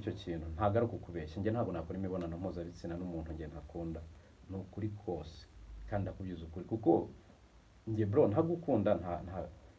icyo kintu. Ntabwo ari ukukubeshya njye ntabwo nakora imibonano mpuzabitsina n'umuntu njye ntakunda ni ukuri kose. Kandi ndakubwiza ukuri. Kuko njye bro ntagukunda nta nta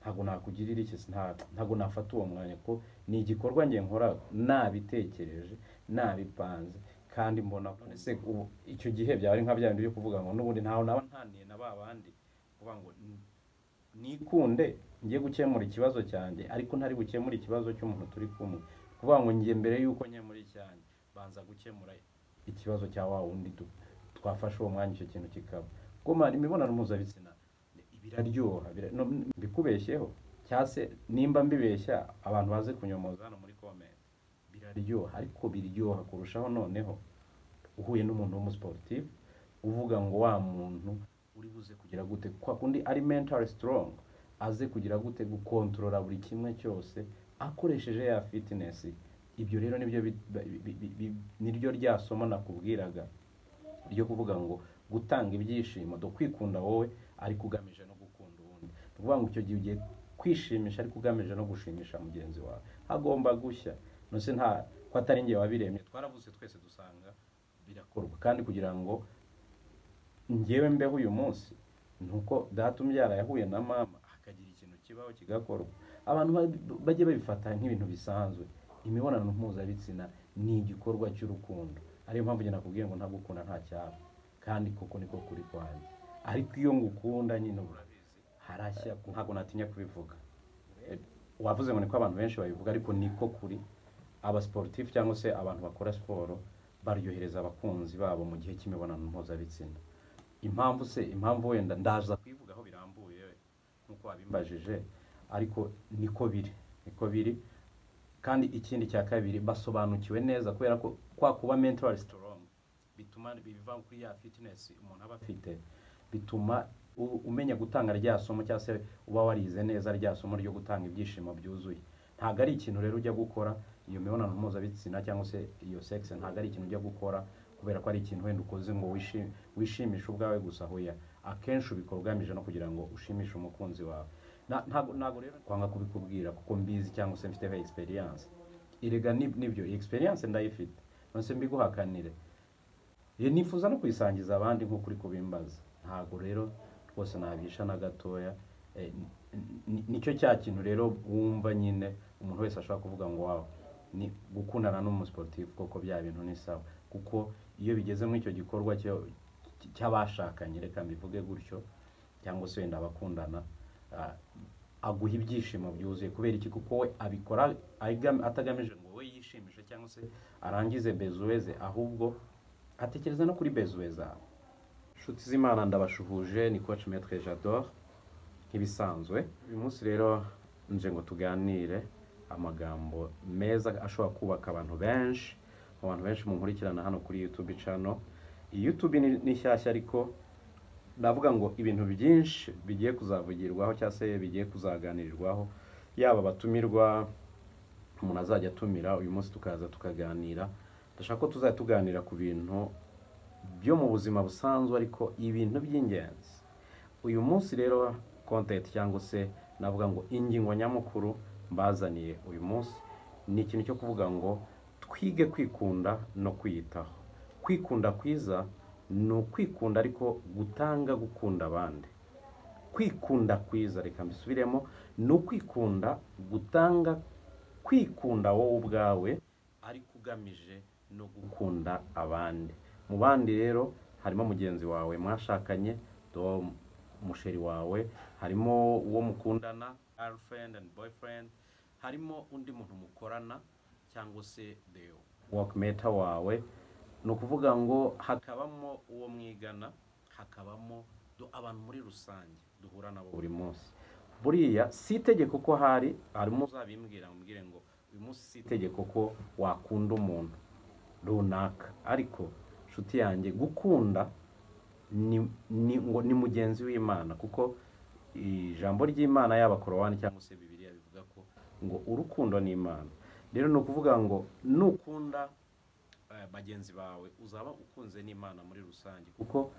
ntabwo nakugirira iki nta- ntabwo nafata uwo mwanya. Ko ni igikorwa njye nkora nabitekereje nabipanze kandi mbona ese icyo gihe byaba nka bya bindi byo kuvuga ngo n'ubundi ntawe naba ntaniye na ba bandi. Kuvuga ngo nikunde njye gukemura ikibazo cyanjye. Ariko ntari gukemura ikibazo cy'umuntu turi kumwe. Kuvuga ngo njye mbere y'uko nkemura icyanjye banza gukemura ikibazo cya wa wundi twafashe uwo mwanya icyo kintu kikaba. Kuko mara imibonano mpuzabitsina biraryoha mbikubeshyeho cyangwa se nimba mbibeshya abantu baze kunyomoza hano muri comment biraryoha ariko biryoha kurushaho noneho. Uhuye n'umuntu w'umusiporutifu uvuga ngo wa muntu uri buze kugira gute kwa kundi ari mentally strong aze kugira gute gukontorora buri kimwe cyose akoresheje ya fitness. Ibyo rero niryo rya somo nakubwiraga. Ryo kuvuga ngo gutanga ibyishimo do kwikunda wowe ariko ugamije no gukunda uwundi ni ukuvuga ngo icyo gihe ugiye kwishimisha ariko ugamije no gushimisha mugenzi wawe. Hagomba gushya. Nose nta ko atari njye wabiremye. Twaravuze twese dusanga birakorwa. Kandi kugira ngo njyewe mbeho uyu munsi ni uko data umbyara yahuye na mama hakagira ikintu kibaho kigakorwa. Abantu ba- bajye babifata nk'ibintu bisanzwe. Imibonano mpuzabitsina ni igikorwa cy'urukundo. Ariyo mpamvu njye nakubwiye ngo ntagukunda nta cyaba kandi koko niko kuri kwanjye. Ariko iyo ngukunda nyine urabizi harashya ntabwo natinya kubivuga. Eh, wavuze ngo niko abantu benshi babivuga ariko niko kuri. Abasiporutifu cyangwa se abantu bakora siporo baryohereza abakunzi babo mu gihe cy'imibonano mpuzabitsina. Impamvu se impamvu wenda ndaza kuyivugaho birambuye nk'uko wabimbajije ariko niko biri niko biri. Kandi ikindi cya kabiri basobanukiwe neza kubera ko kwa kuba mentally strong bituma biva kuri ya fitness umuntu aba afite bituma umenya gutanga rya somo cyangwa se uba warize neza rya somo ryo gutanga ibyishimo byuzuye. Ntabwo ari ikintu rero ujya gukora iyo mibonano mpuzabitsina cyangwa se iyo sex ntabwo ari ikintu ujya gukora kubera ko ari ikintu wenda ukoze ngo wishi- wishimishe ubwawe gusa. Hoya akenshi ubikora ugamije no kugira ngo ushimishe umukunzi wawe. Ntabwo rero. Kwanga kubikubwira kuko mbizi cyangwa se mfiteho experience. Irega ni- ni byo experience ndayifite. Nonese mbiguhakanire. Nifuza no kuyisangiza abandi nk'uko uri kubimbaza. Ntabwo rero rwose nabisha na gatoya. Eh, ni- ni- ni cyo cya kintu rero wumva nyine umuntu wese ashobora kuvuga ngo wawe ni gukundana n'umusiporutifu koko bya bintu ni sawa. Kuko iyo bigeze muri icyo gikorwa cy'abashakanye reka mbivuge gutyo cyangwa se wenda abakundana aguha ibyishimo byuzuye kubera iki? Kuko we abikora agam- atagamije ngo we yishimishe cyangwa se arangize bezuweze ahubwo atekereza no kuri bezuwe zawe inshuti z'imana ndabashuhuje ni coach maître jador nk'ibisanzwe. Uyu munsi rero nje ngo tuganire amagambo meza ashobora kubaka abantu benshi abantu benshi munkurikirana hano kuri youtube channel. Iyi youtube ni, ni nshyashya ariko ndavuga ngo ibintu byinshi bigiye kuzavugirwaho cyangwa se bigiye kuzaganirirwaho yaba abatumirwa umuntu azajya atumira uyu munsi tukaza tukaganira. Ndashaka ko tuzajya tuganira ku bintu byo mu buzima busanzwe ariko ibintu by'ingenzi. Uyu munsi rero content cyangwa se navuga ngo ingingo nyamukuru mbazaniye uyu munsi ni ikintu cyo kuvuga ngo twige kwikunda no kwiyitaho. Kwikunda kwiza ni ukwikunda ariko gutanga gukunda abandi. Kwikunda kwiza reka mbisubiremo ni ukwikunda gutanga kwikunda wowe ubwawe ariko ugamije no gukunda abandi. Mu bandi rero harimo mugenzi wawe mwashakanye do umusheri wawe harimo uwo mukundana girlfriend and boyfriend harimo undi muntu mukorana cyangwa se the workmate wawe ni ukuvuga ngo hakabamo uwo mwigana hakabamo abantu muri rusange duhura nabo buri munsi. Buriya si itegeko ko hari harimo uzabimbwira mubwire ngo uyu munsi si itegeko ko wakunda umuntu runaka. Ariko nshuti yanjye gukunda ni, mugenzi w'imana kuko ijambo ry'imana yaba korowani cyangwa se bibiliya bivuga ko ngo urukundo ni imana. Rero ni ukuvuga ngo nukunda bagenzi bawe uzaba ukunze n'imana muri rusange kuko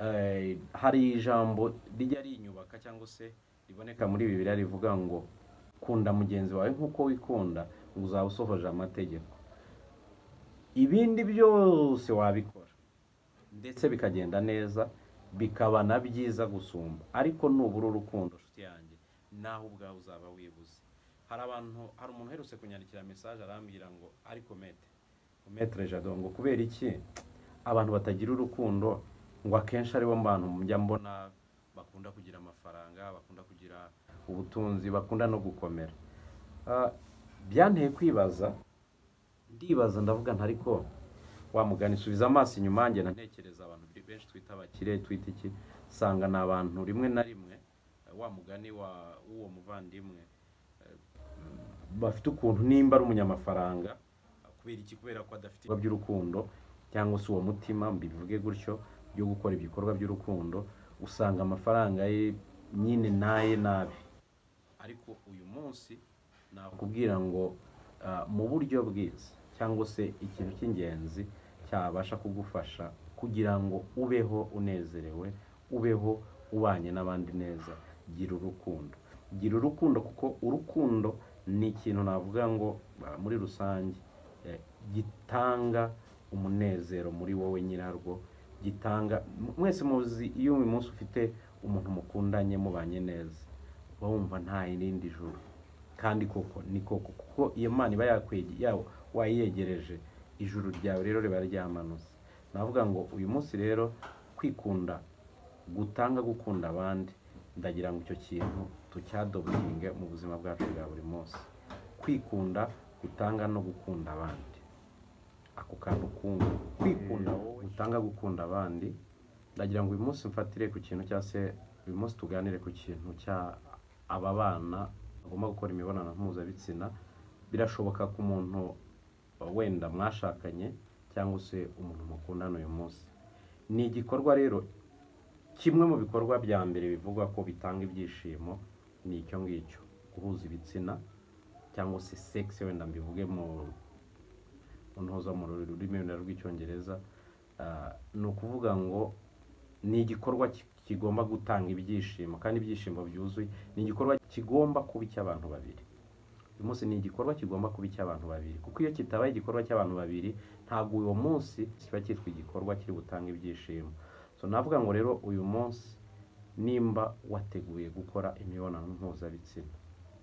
eh, hari ijambo rijya rinyubaka cyangwa se riboneka muri bibiliya rivuga ngo kunda mugenzi wawe nk'uko wikunda ngo uzaba usohoje amategeko. Ibindi byose wabikora ndetse bikagenda neza bikaba na byiza gusumba. Ariko nubura urukundo nshuti yanjye naho ubwawe uzaba wibuze. Hari abantu hari umuntu uherutse kunyandikira mesaje arambwira ngo ariko mete metere jado ngo kubera iki? Abantu batagira urukundo ngo akenshi ari bo bantu njya mbona bakunda kugira amafaranga bakunda kugira ubutunzi bakunda no gukomera. Ah, byanteye kwibaza ndibaza ndavuga nti ariko wa mugani subiza amaso inyuma njye ntekereza abantu benshi twita abakire twita iki? Usanga ni abantu rimwe na rimwe wa mugani wa w'uwo muvandimwe eh, bafite ukuntu nimba ari umunyamafaranga kubera iki? Kubera ko adafite ibikorwa by'urukundo cyangwa se uwo mutima mbivuge gutyo byo gukora ibikorwa by'urukundo usanga amafaranga ye nyine naye nabi. Ariko uyu munsi nakubwira ngo ah, mu buryo bwiza cyangwa se ikintu cy'ingenzi cyabasha kugufasha kugira ngo ubeho unezerewe ubeho ubanye n'abandi neza. Gira urukundo. Gira urukundo kuko urukundo ni ikintu navuga ngo ah, muri rusange. Gitanga umunezero muri wowe nyirarwo gitanga mwese muzi iyo uyu munsi ufite umuntu mukundanye mubanye neza uba wumva nta rindi juru. Kandi koko ni koko kuko iyo mana iba wayiyegereje ijuru ryawe rero riba ryamanutse. Navuga ngo uyu munsi rero kwikunda gutanga gukunda abandi ndagira ngo icyo kintu tucyadoburinge mu buzima bwacu bwa buri munsi. Kwikunda gutanga no gukunda abandi. Ako kantu kumva kwikunda wowe. Gutanga gukunda abandi. Ndagira ngo uyu munsi mfatire ku kintu cyangwa se uyu munsi tuganire ku kintu cya aba bana bagomba gukora imibonano mpuzabitsina. Birashoboka ku muntu wenda mwashakanye cyangwa se umuntu mukundana uyu munsi. Ni igikorwa rero kimwe mu bikorwa bya mbere bivugwa ko bitanga ibyishimo ni icyo ngicyo. Guhuza ibitsina cyangwa se sex wenda mbivuge mu ntoza mu rurimi rw'icyongereza Ah, ni ukuvuga ngo ni igikorwa ki- kigomba gutanga ibyishimo kandi ibyishimo byuzuye ni igikorwa kigomba kuba icy'abantu babiri. Uyu munsi ni igikorwa kigomba kuba icy'abantu babiri kuko iyo kitabaye igikorwa cy'abantu babiri ntabwo uwo munsi kiba cyitwa igikorwa kiri gutanga ibyishimo. So navuga ngo rero uyu munsi nimba wateguye gukora imibonano mpuzabitsina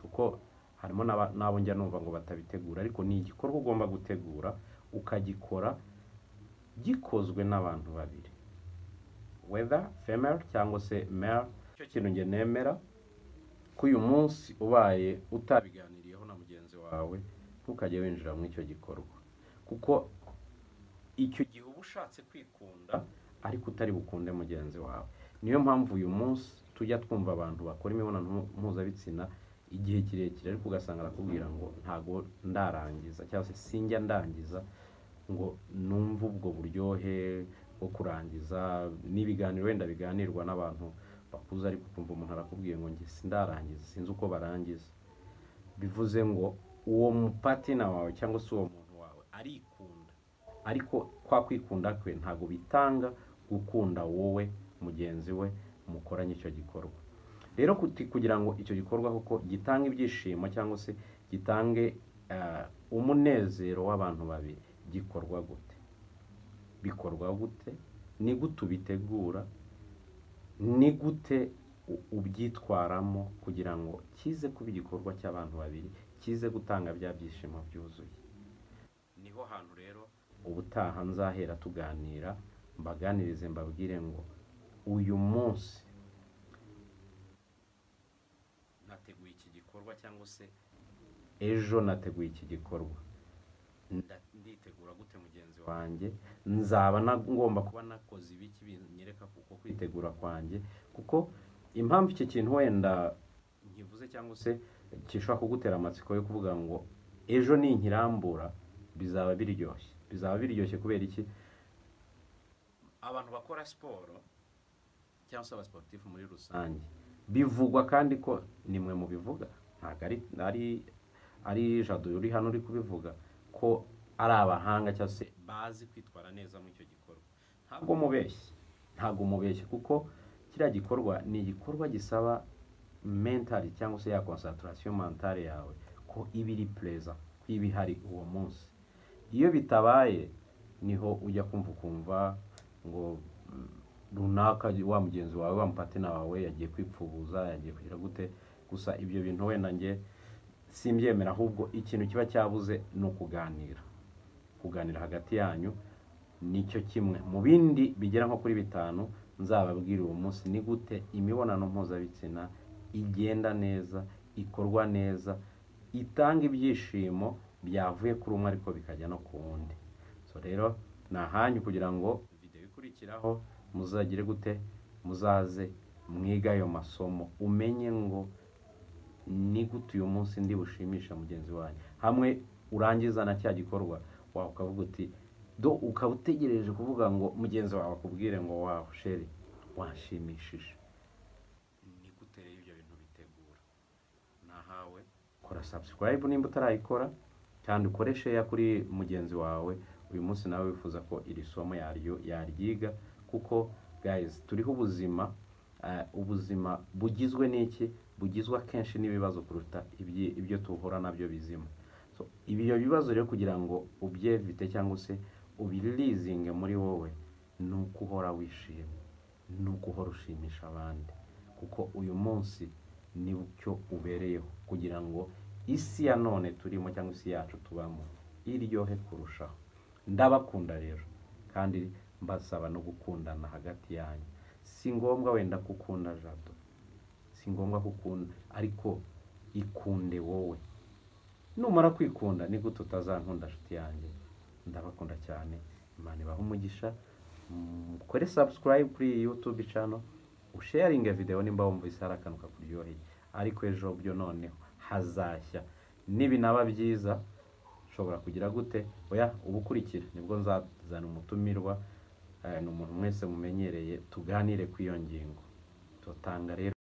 kuko harimo n'abo njya numva ngo batabitegura ariko ni igikorwa ugomba gutegura ukagikora gikozwe n'abantu babiri. Whether female cyangwa se male icyo kintu njye nemera ko uyu munsi ubaye utabiganiriyeho na mugenzi wawe ntukajye winjira muri icyo gikorwa. Kuko icyo gihe uba ushatse kwikunda ariko utari bukunde mugenzi wawe. Niyo mpamvu uyu munsi tujya twumva abantu bakora imibonano mpu- mpuzabitsina igihe kirekire ariko ugasanga arakubwira ngo ntago ndarangiza cyangwa se sinjya ndangiza ngo numve ubwo buryohe bwo kurangiza n'ibiganiro wenda biganirwa n'abantu bakuze ariko ukumva umuntu arakubwiye ngo njye sindarangiza sinzi uko barangiza. Bivuze ngo uwo mupatina wawe cyangwa se uwo muntu wawe arikunda ariko kwa kwikunda kwe ntabwo bitanga gukunda wowe mugenzi we mukoranye icyo gikorwa. Rero kugira ngo icyo gikorwa kuko gitange ibyishimo cyangwa se gitange eh, umunezero w'abantu babiri gikorwa gute? Bikorwa gute? Ni gute ubitegura? Ni gute ubyitwaramo kugira ngo kize kuba igikorwa cy'abantu babiri kize gutanga bya byishimo byuzuye? Niho hantu rero ubutaha nzahera tuganira mbaganirize mbabwire ngo uyu munsi nateguye iki gikorwa cyangwa se ejo nateguye iki gikorwa. nditegura gute mugenzi wanjye? Nzaba ngomba kuba nakoze ibiki binyereka kuko kwitegura kwanjye. Kuko impamvu iki kintu wenda nkivuze cyangwa se gishobora kugutera amatsiko yo kuvuga ngo ejo ninkirambura bizaba biryoshye. Bizaba biryoshye kubera iki? Abantu bakora siporo cyangwa se abasiporutifu muri rusange bivugwa kandi ko nimwe mu bivuga ntabwo ari ari jado. Uri hano uri kubivuga ko ari abahanga cyangwa se bazi kwitwara neza muri icyo gikorwa. Ntabwo mubeshye ntabwo mubeshye kuko kiriya gikorwa ni igikorwa gisaba mentali cyangwa se ya concentration mentale yawe ko iba iri preza ko iba ihari uwo munsi. Iyo bitabaye ni ho ujya kumva ukumva ngo mm, runaka wa mugenzi wawe wa mupatina wawe yagiye kwipfubuza yagiye kugira gute? Gusa ibyo bintu wenda njye simbyemera ahubwo ikintu kiba cyabuze ni ukuganira. Kuganira hagati yanyu ni cyo kimwe. Mu bindi bigera nko kuri bitanu nzababwira uwo munsi ni gute imibonano mpuzabitsina igenda neza ikorwa neza itanga ibyishimo byavuye kuri umwe ariko bikajya no ku wundi. So rero ni ahanyu kugira ngo videwo ikurikiraho muzagire gute? Muzaze mwige ayo masomo. Umenye ngo ni gute uyu munsi ndi bushimishe mugenzi wanyu hamwe urangiza na cya gikorwa wawe ukavuga uti do ukaba utegereje kuvuga ngo mugenzi wawe akubwire ngo wawe. Sheri wanshimishije. Ni gute rero ibyo bintu bitegura? Nahawe. Kora subscribe nimba utarayikora kandi ukore share kuri mugenzi wawe. Uyu munsi nawe wifuza ko iri somo yaryo yaryiga kuko guys turiho ubuzima eh, ubuzima bugizwe n'iki? Bugizwe akenshi n'ibibazo kuruta ibyo tuhura na byo bizima. Ibyo bibazo rero kugira ngo ubyevite cyangwa se ubirizinge muri wowe ni uko uhora wishimye ni uko uhora ushimisha abandi. Kuko uyu munsi ni cyo ubereyeho kugira ngo isi ya none turimo cyangwa isi yacu tubamo iryohe kurushaho. Ndabakunda rero kandi mbasaba no gukundana hagati yanyu. Si ngombwa wenda gukunda jado si ngombwa gukunda ariko ikunde wowe. Numara kwikunda ni gute utazankunda nshuti yanjye? Ndabakunda cyane. Imana ibaha umugisha. Mukore subscribe kuri iyi youtube channel. Usharinge video nimba wumvise hari akantu kakuryoheye. Ariko ejo byo noneho hazashya. Nibinaba byiza ushobora kugira gute? Oya ubukurikira ni bwo nzazana umutumirwa eh, ni umuntu mwese mumenyereye tuganire ku iyo ngingo. Tutanga rero